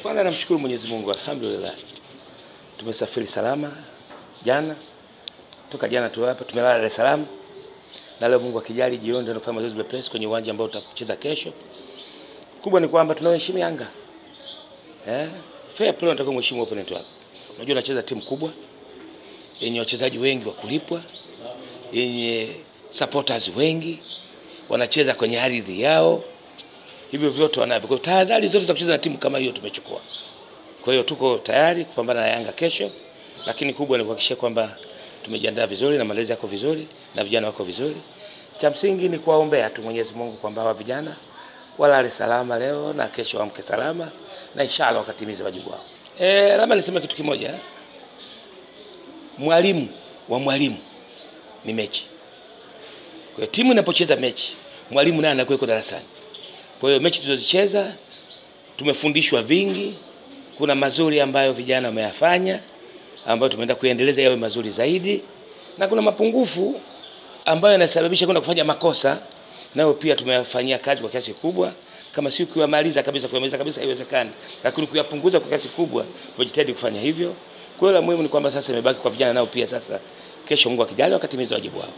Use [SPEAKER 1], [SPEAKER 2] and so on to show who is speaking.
[SPEAKER 1] Kwanza namshukuru Mwenyezi Mungu, alhamdulillah, tumesafiri salama jana, toka jana tu hapa tumelala Dar es Salaam, na leo Mungu akijali, jioni ndio tunafanya mazoezi mepesi kwenye uwanja ambao tutacheza kesho. Kubwa ni kwamba tunaheshimu Yanga. Eh, fair play, nataka mheshimu opponent wako. Unajua unacheza timu kubwa yenye wachezaji wengi wa kulipwa, yenye supporters wengi, wanacheza kwenye ardhi yao hivyo vyote wanavyo. Kwa tahadhari zote za kucheza na timu kama hiyo tumechukua. Kwa hiyo tuko tayari kupambana na Yanga kesho, lakini kubwa ni kuhakikisha kwamba tumejiandaa vizuri na malezi yako vizuri na vijana wako vizuri. Cha msingi ni kuwaombea tu Mwenyezi Mungu kwamba hawa vijana walale salama leo na kesho waamke salama na inshallah wakatimize wajibu wao. Eh, labda niseme kitu kimoja. Mwalimu wa mwalimu ni mechi. Kwa timu inapocheza mechi, mwalimu naye anakuwa darasani. Kwa hiyo mechi tulizozicheza tumefundishwa vingi, kuna mazuri ambayo vijana wameyafanya ambayo tumeenda kuendeleza yawe mazuri zaidi, na kuna mapungufu ambayo yanasababisha kwenda kufanya makosa, nayo pia tumeyafanyia kazi kwa kiasi kubwa, kama si kuyamaliza kabisa, kuyamaliza kabisa haiwezekani, lakini kuyapunguza kwa kiasi kubwa tumejitahidi kufanya hivyo. Kwa hiyo la muhimu ni kwamba sasa imebaki kwa vijana nao pia sasa, kesho Mungu akijali, wakatimiza wajibu wao.